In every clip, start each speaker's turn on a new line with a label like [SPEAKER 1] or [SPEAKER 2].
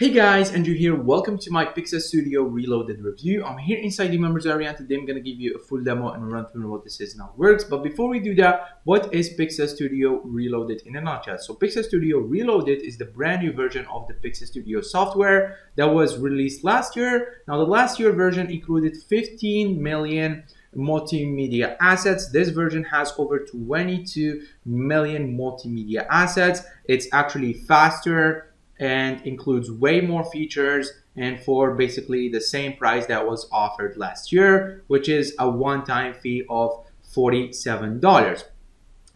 [SPEAKER 1] Hey guys, Andrew here. Welcome to my PixaStudio Reloaded review. I'm here inside the members area and today I'm going to give you a full demo and run through what this is and how it works. But before we do that, what is PixaStudio Reloaded in a nutshell? So PixaStudio Reloaded is the brand new version of the PixaStudio software that was released last year. Now the last year version included 15 million multimedia assets. This version has over 22 million multimedia assets. It's actually faster and includes way more features and for basically the same price that was offered last year, which is a one-time fee of $47.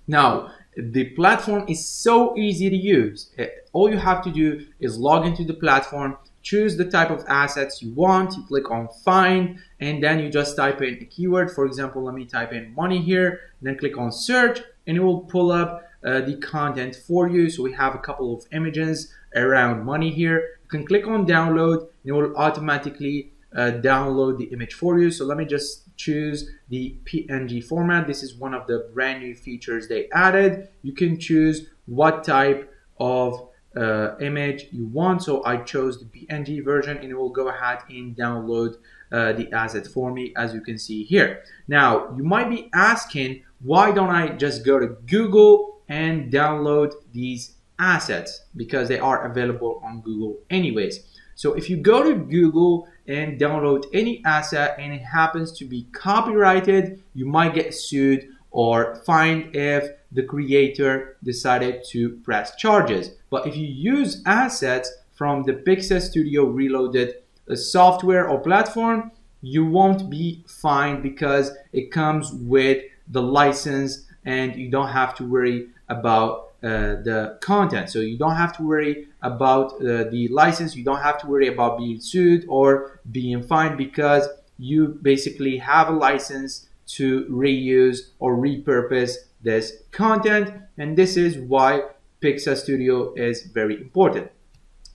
[SPEAKER 1] Now, the platform is so easy to use. Eh, all you have to do is log into the platform, choose the type of assets you want, you click on find, and then you just type in a keyword. For example, let me type in money here, then click on search, and it will pull up uh, the content for you. So we have a couple of images around money here. You can click on download and it will automatically uh, download the image for you. So let me just choose the PNG format. This is one of the brand new features they added. You can choose what type of uh, image you want. So I chose the PNG version and it will go ahead and download uh, the asset for me as you can see here. Now you might be asking why don't I just go to Google and download these assets because they are available on Google anyways. So if you go to Google and download any asset and it happens to be copyrighted, you might get sued or fined if the creator decided to press charges. But if you use assets from the PixaStudio Reloaded software or platform, you won't be fined because it comes with the license and you don't have to worry about uh, the content. So you don't have to worry about uh, the license. You don't have to worry about being sued or being fined because you basically have a license to reuse or repurpose this content. And this is why PixaStudio is very important.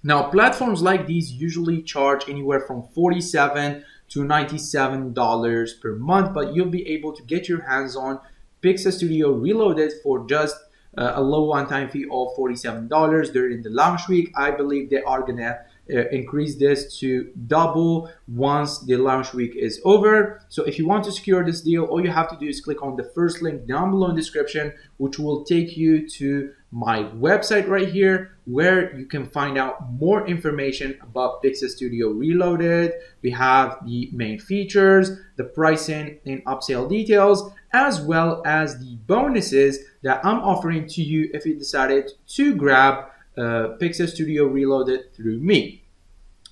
[SPEAKER 1] Now, platforms like these usually charge anywhere from 47 to $97 per month, but you'll be able to get your hands on PixaStudio Reloaded for just uh, a low one-time fee of $47 during the launch week. I believe they are gonna uh, increase this to double once the launch week is over. So if you want to secure this deal, all you have to do is click on the first link down below in the description, which will take you to my website right here where you can find out more information about PixaStudio Reloaded. We have the main features, the pricing and upsell details, as well as the bonuses that I'm offering to you if you decided to grab uh, PixaStudio Reloaded through me.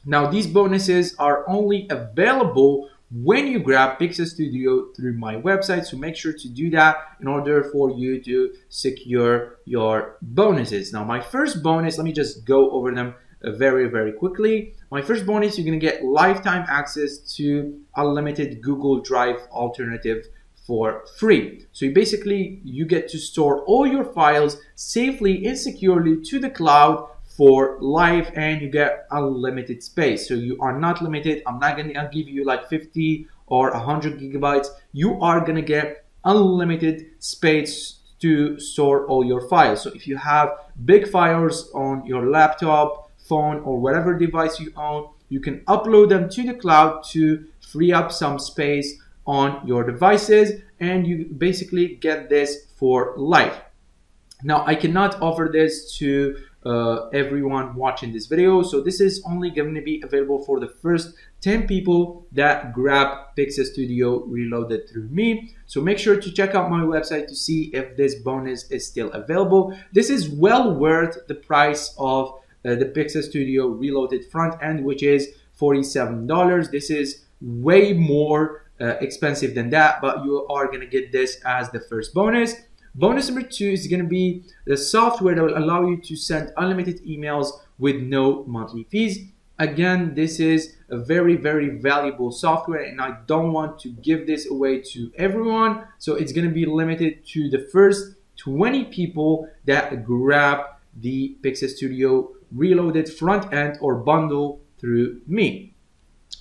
[SPEAKER 1] Now, these bonuses are only available when you grab PixaStudio through my website. So make sure to do that in order for you to secure your bonuses. Now, my first bonus, let me just go over them uh, very, very quickly. My first bonus, you're gonna get lifetime access to unlimited Google Drive alternative for free. So you basically, you get to store all your files safely and securely to the cloud for life and you get unlimited space. So you are not limited. I'm not gonna give you like 50 or 100 gigabytes. You are gonna get unlimited space to store all your files. So if you have big files on your laptop, phone, or whatever device you own, you can upload them to the cloud to free up some space on your devices and you basically get this for life. Now I cannot offer this to uh, everyone watching this video. So this is only going to be available for the first 10 people that grab PixaStudio Reloaded through me. So make sure to check out my website to see if this bonus is still available. This is well worth the price of uh, the PixaStudio Reloaded front end, which is $47. This is way more uh, expensive than that, but you are gonna get this as the first bonus. Bonus number two is gonna be the software that will allow you to send unlimited emails with no monthly fees. Again, this is a very, very valuable software and I don't want to give this away to everyone. So it's gonna be limited to the first 20 people that grab the PixaStudio Reloaded front end or bundle through me.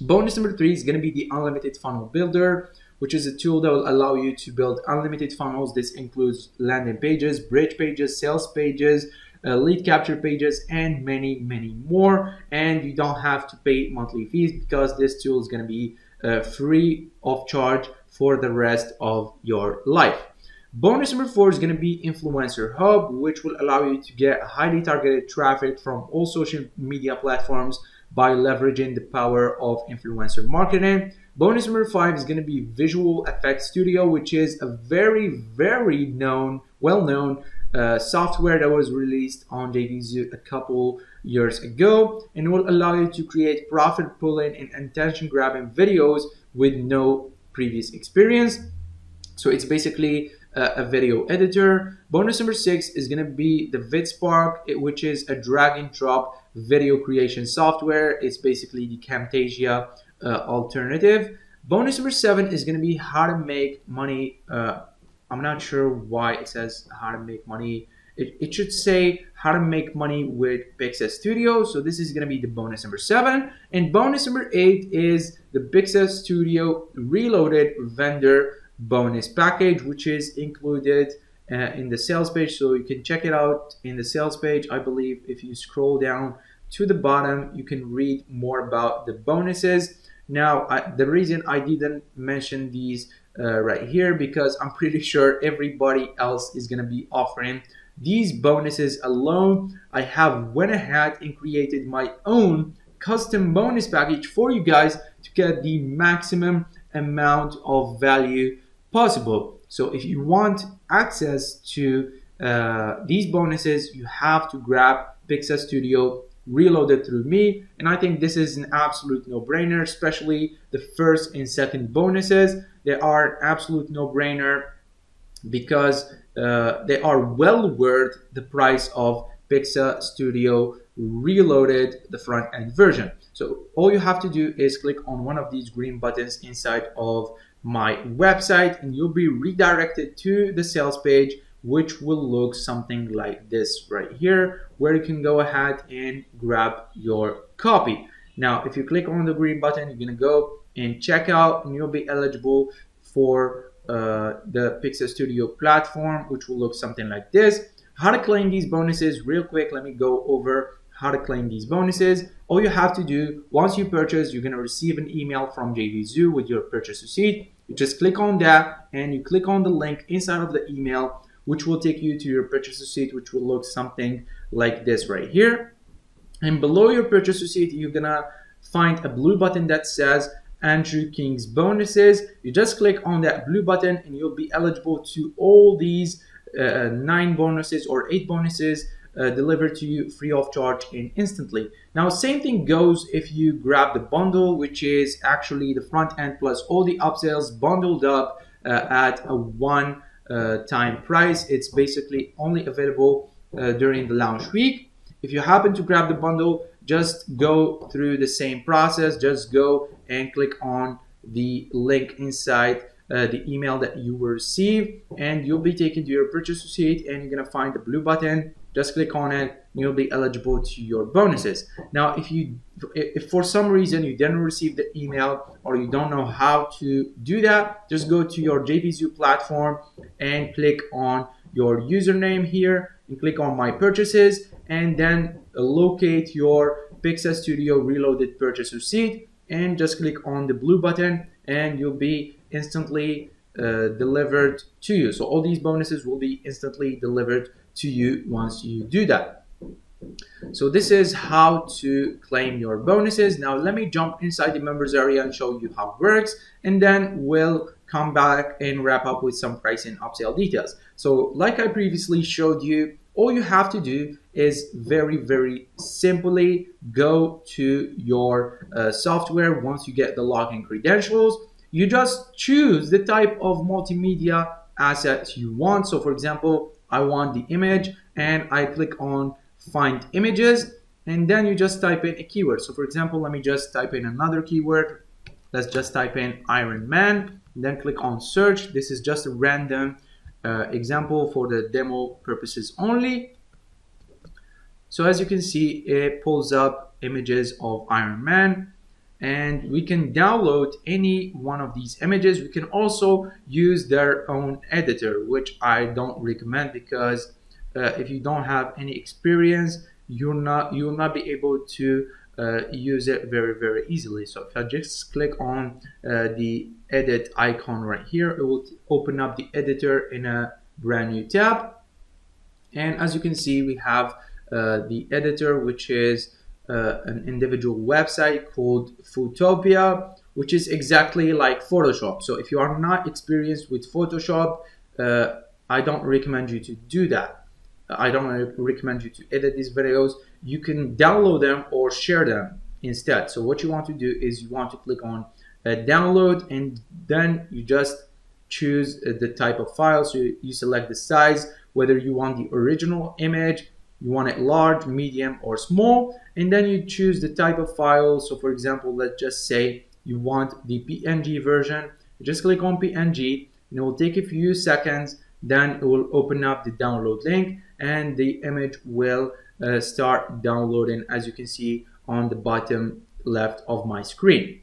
[SPEAKER 1] Bonus number three is going to be the Unlimited Funnel Builder, which is a tool that will allow you to build unlimited funnels. This includes landing pages, bridge pages, sales pages, uh, lead capture pages, and many, many more. And you don't have to pay monthly fees because this tool is going to be uh, free of charge for the rest of your life. Bonus number four is going to be Influencer Hub, which will allow you to get highly targeted traffic from all social media platforms by leveraging the power of influencer marketing. Bonus number five is going to be Visual Effects Studio, which is a very, very known, well-known uh, software that was released on JVZoo a couple years ago and will allow you to create profit pulling and attention grabbing videos with no previous experience. So it's basically a video editor. Bonus number six is going to be the VidSpark, which is a drag and drop video creation software. It's basically the Camtasia alternative. Bonus number seven is going to be how to make money. Uh, I'm not sure why it says how to make money. It, it should say how to make money with PixaStudio. So this is going to be the bonus number seven. And bonus number eight is the PixaStudio Reloaded Vendor bonus package, which is included uh, in the sales page. So you can check it out in the sales page. I believe if you scroll down to the bottom, you can read more about the bonuses. Now, I, the reason I didn't mention these uh, right here because I'm pretty sure everybody else is going to be offering these bonuses alone. I have went ahead and created my own custom bonus package for you guys to get the maximum amount of value possible. So if you want access to uh, these bonuses, you have to grab PixaStudio reloaded through me. And I think this is an absolute no-brainer, especially the first and second bonuses. They are absolute no-brainer because uh, they are well worth the price of PixaStudio reloaded the front end version. So all you have to do is click on one of these green buttons inside of my website and you'll be redirected to the sales page which will look something like this right here where you can go ahead and grab your copy now if you click on the green button you're gonna go and check out and you'll be eligible for uh, the PixaStudio platform which will look something like this how to claim these bonuses real quick let me go over how to claim these bonuses. All you have to do once you purchase, you're to receive an email from JVZoo with your purchase receipt. You just click on that and you click on the link inside of the email, which will take you to your purchase receipt, which will look something like this right here. And below your purchase receipt, you're gonna find a blue button that says Andrew King's bonuses. You just click on that blue button and you'll be eligible to all these uh, nine bonuses or eight bonuses uh, delivered to you free of charge and instantly. Now, same thing goes if you grab the bundle, which is actually the front end plus all the upsells bundled up uh, at a one time price. It's basically only available uh, during the launch week. If you happen to grab the bundle, just go through the same process. Just go and click on the link inside uh, the email that you will receive and you'll be taken to your purchase receipt and you're gonna find the blue button just click on it you'll be eligible to your bonuses now if you if for some reason you didn't receive the email or you don't know how to do that just go to your JVZoo platform and click on your username here and click on my purchases and then locate your PixaStudio reloaded purchase receipt and just click on the blue button and you'll be instantly uh, delivered to you. So all these bonuses will be instantly delivered to you once you do that. So this is how to claim your bonuses. Now let me jump inside the members area and show you how it works and then we'll come back and wrap up with some pricing upsell details. So like I previously showed you, all you have to do is very, very simply go to your uh, software once you get the login credentials you just choose the type of multimedia assets you want. So for example, I want the image and I click on find images and then you just type in a keyword. So for example, let me just type in another keyword. Let's just type in Iron Man, then click on search. This is just a random uh, example for the demo purposes only. So as you can see, it pulls up images of Iron Man and we can download any one of these images. We can also use their own editor, which I don't recommend because if you don't have any experience, you're not you will not be able to uh, use it very very easily. So if I just click on uh, the edit icon right here, it will open up the editor in a brand new tab. And as you can see, we have uh, the editor, which is uh, an individual website called Photopea, which is exactly like Photoshop. So if you are not experienced with Photoshop, uh, I don't recommend you to do that. I don't recommend you to edit these videos. You can download them or share them instead. So what you want to do is you want to click on uh, download and then you just choose uh, the type of file. So you, you select the size, whether you want the original image, you want it large, medium, or small, and then you choose the type of file. So for example, let's just say you want the PNG version. Just click on PNG and it will take a few seconds. Then it will open up the download link and the image will uh, start downloading as you can see on the bottom left of my screen.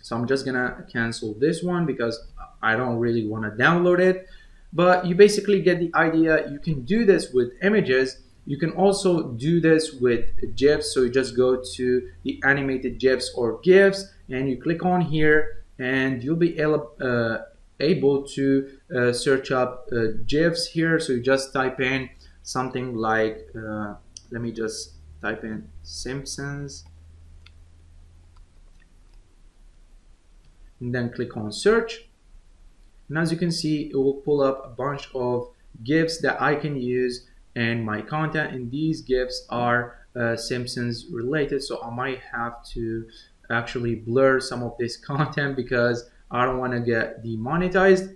[SPEAKER 1] So I'm just gonna cancel this one because I don't really want to download it. But you basically get the idea. You can do this with images. You can also do this with GIFs. So you just go to the animated GIFs or GIFs and you click on here and you'll be able, uh, able to uh, search up uh, GIFs here. So you just type in something like, uh, let me just type in Simpsons. And then click on search. And as you can see it will pull up a bunch of gifs that I can use and my content. And these gifs are uh, Simpsons related. So I might have to actually blur some of this content because I don't want to get demonetized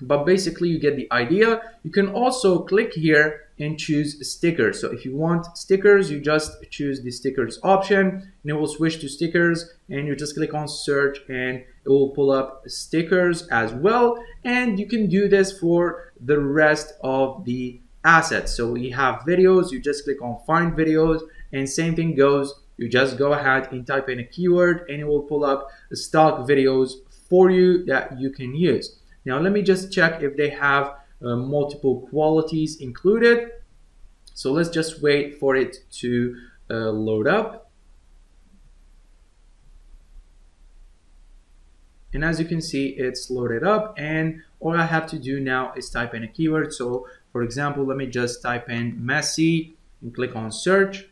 [SPEAKER 1] but basically you get the idea. You can also click here and choose stickers. So if you want stickers you just choose the stickers option and it will switch to stickers and you just click on search and it will pull up stickers as well. And you can do this for the rest of the assets. So we have videos you just click on find videos and same thing goes. You just go ahead and type in a keyword and it will pull up stock videos for you that you can use now let me just check if they have uh, multiple qualities included. So let's just wait for it to uh, load up. And as you can see, it's loaded up and all I have to do now is type in a keyword. So for example, let me just type in Messi and click on search.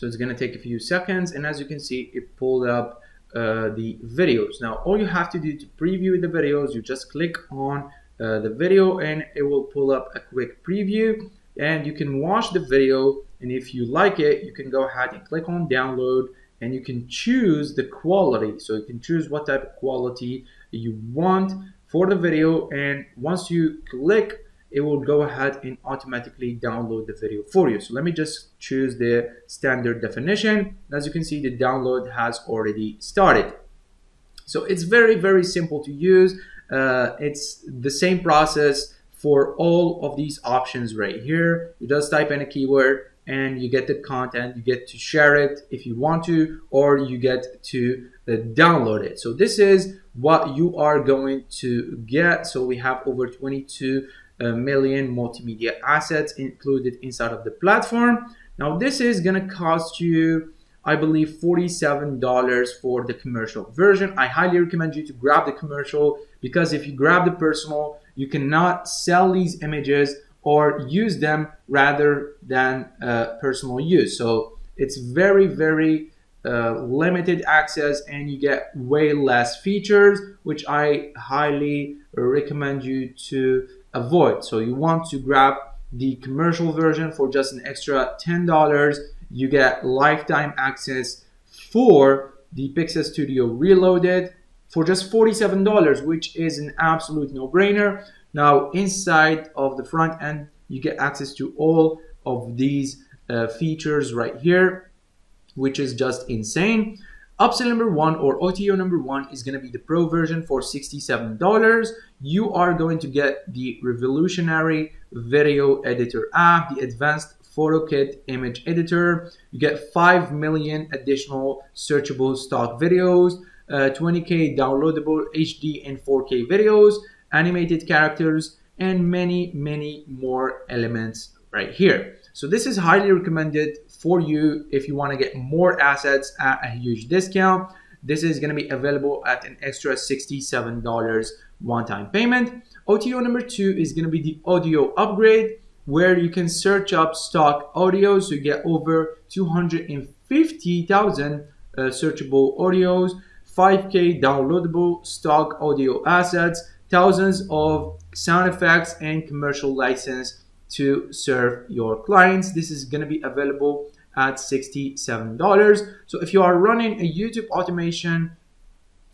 [SPEAKER 1] So it's going to take a few seconds. And as you can see, it pulled up uh, the videos. Now, all you have to do to preview the videos, you just click on uh, the video and it will pull up a quick preview and you can watch the video. And if you like it, you can go ahead and click on download and you can choose the quality. So you can choose what type of quality you want for the video. And once you click it will go ahead and automatically download the video for you. So let me just choose the standard definition. As you can see, the download has already started. So it's very, very simple to use. Uh, it's the same process for all of these options right here. You just type in a keyword and you get the content, you get to share it if you want to, or you get to uh, download it. So this is what you are going to get. So we have over 22 million multimedia assets included inside of the platform. Now this is gonna cost you, I believe $47 for the commercial version. I highly recommend you to grab the commercial because if you grab the personal, you cannot sell these images or use them rather than uh, personal use. So it's very, very uh, limited access and you get way less features, which I highly recommend you to avoid. So you want to grab the commercial version for just an extra $10. You get lifetime access for the PixaStudio Reloaded for just $47, which is an absolute no-brainer. Now, inside of the front end, you get access to all of these uh, features right here, which is just insane. Upsell number one or OTO number one is going to be the pro version for $67. You are going to get the revolutionary video editor app, the advanced PhotoKit image editor. You get 5 million additional searchable stock videos, uh, 20k downloadable HD and 4k videos, animated characters, and many, many more elements right here. So this is highly recommended for you if you want to get more assets at a huge discount. This is going to be available at an extra $67 one-time payment. OTO number two is going to be the audio upgrade where you can search up stock audio so you get over 250,000 uh, searchable audios, 5k downloadable stock audio assets, thousands of sound effects and commercial license to serve your clients. This is going to be available at $67. So if you are running a YouTube automation,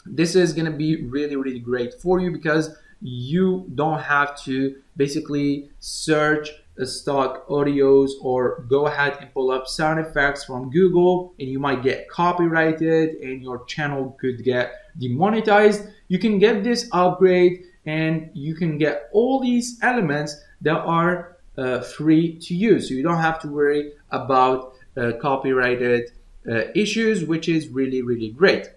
[SPEAKER 1] this is going to be really, really great for you because you don't have to basically search stock audios or go ahead and pull up sound effects from Google and you might get copyrighted and your channel could get demonetized. You can get this upgrade and you can get all these elements that are free to use. So you don't have to worry about uh, copyrighted uh, issues, which is really, really great.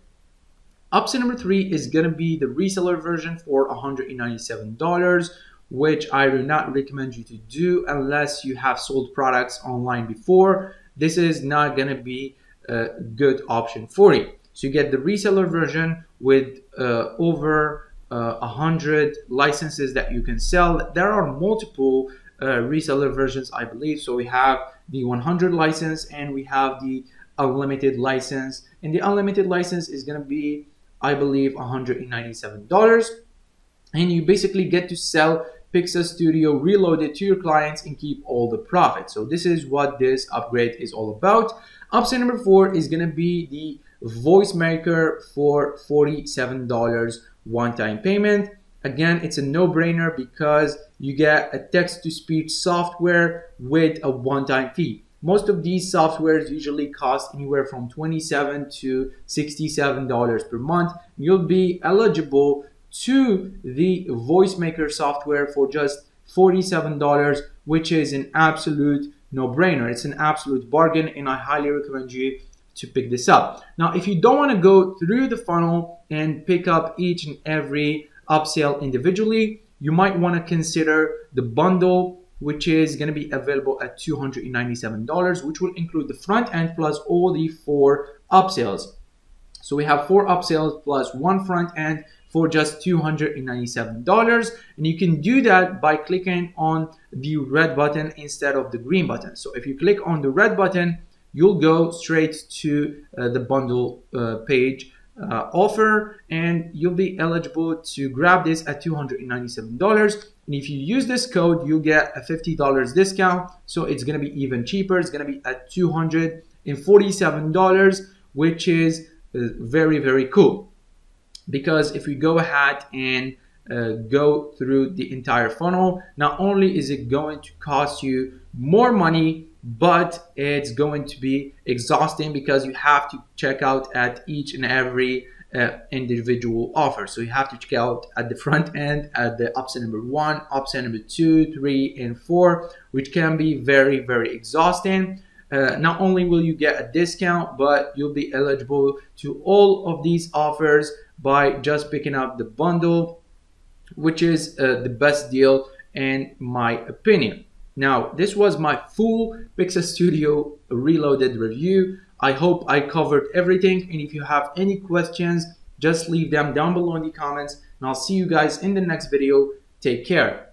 [SPEAKER 1] Option number three is going to be the reseller version for $197, which I do not recommend you to do unless you have sold products online before. This is not going to be a good option for you. So you get the reseller version with uh, over uh, 100 licenses that you can sell. There are multiple uh, reseller versions, I believe. So we have the 100 license and we have the unlimited license. And the unlimited license is going to be, I believe, $197. And you basically get to sell PixaStudio Reloaded to your clients and keep all the profit. So this is what this upgrade is all about. Option number four is going to be the voice maker for $47 one-time payment. Again, it's a no-brainer because you get a text-to-speech software with a one-time fee. Most of these softwares usually cost anywhere from 27 to $67 per month. You'll be eligible to the VoiceMaker software for just $47, which is an absolute no-brainer. It's an absolute bargain and I highly recommend you to pick this up. Now, if you don't want to go through the funnel and pick up each and every upsell individually, you might want to consider the bundle, which is going to be available at $297, which will include the front end plus all the four upsells. So we have four upsells plus one front end for just $297 and you can do that by clicking on the red button instead of the green button. So if you click on the red button you'll go straight to uh, the bundle uh, page uh, offer and you'll be eligible to grab this at $297 and if you use this code you'll get a $50 discount. So it's going to be even cheaper. It's going to be at $247 which is uh, very very cool. Because if we go ahead and uh, go through the entire funnel not only is it going to cost you more money but it's going to be exhausting because you have to check out at each and every uh, individual offer. So you have to check out at the front end at the option number one, option number two, three, and four, which can be very, very exhausting. Uh, not only will you get a discount, but you'll be eligible to all of these offers by just picking up the bundle, which is uh, the best deal in my opinion. Now, this was my full PixaStudio Reloaded review. I hope I covered everything. And if you have any questions, just leave them down below in the comments. And I'll see you guys in the next video. Take care.